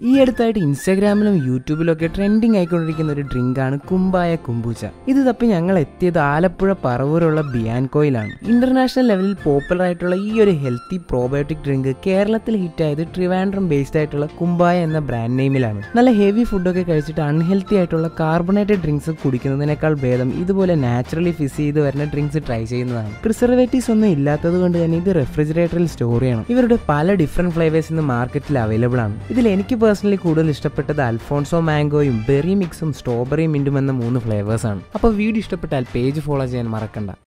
ഈ അടുത്തായിട്ട് ഇൻസ്റ്റാഗ്രാമിലും യൂട്യൂബിലൊക്കെ ട്രെൻഡിങ് ആയിക്കൊണ്ടിരിക്കുന്ന ഒരു ഡ്രിങ്ക് ആണ് കുമ്പായ കുമ്പൂച്ച ഇത് തപ്പി ഞങ്ങൾ എത്തിയത് ആലപ്പുഴ പറവൂരുള്ള ബിയാൻകോയിലാണ് ഇന്റർനാഷണൽ ലെവലിൽ പോപ്പുലർ ആയിട്ടുള്ള ഈ ഒരു ഹെൽത്തി പ്രോബയോട്ടിക് ഡ്രിങ്ക് കേരളത്തിൽ ഹിറ്റ് ഹിറ്റായത് ട്രിവാൻഡ്രം ബേസ്ഡ് ആയിട്ടുള്ള കുമ്പായ എന്ന ബ്രാൻഡ് നെയിമിലാണ് നല്ല ഹെവി ഫുഡൊക്കെ കഴിച്ചിട്ട് അൺഹെൽത്തി ആയിട്ടുള്ള കാർബണേറ്റഡ് ഡ്രിങ്ക്സ് കുടിക്കുന്നതിനേക്കാൾ ഭേദം ഇതുപോലെ നാച്ചുറലി ഫിസ് ചെയ്ത് വരുന്ന ഡ്രിങ്ക്സ് ട്രൈ ചെയ്യുന്നതാണ്. പ്രിസർവേറ്റീവ്സ് ഒന്നും ഇല്ലാത്തത് കൊണ്ട് തന്നെ ഇത് റെഫ്രിജറേറ്ററിൽ സ്റ്റോർ ചെയ്യണം. ഇവരുടെ പല ഡിഫറെന്റ് ഫ്ലേവേഴ്സ് ഇന്ന് മാർക്കറ്റിൽ അവൈലബിൾ ആണ്. ഇതിൽ എനിക്ക് പേഴ്സണലി കൂടുതൽ ഇഷ്ടപ്പെട്ടത് അൽഫോൺസോ മാംഗോയും ബെറി മിക്സും സ്ട്രോബെറി മിന്റും എന്ന മൂന്ന് ഫ്ലേവേഴ്സാണ് അപ്പോൾ വീഡിയോ ഇഷ്ടപ്പെട്ടാൽ പേജ് ഫോളോ ചെയ്യാൻ മറക്കണ്ട.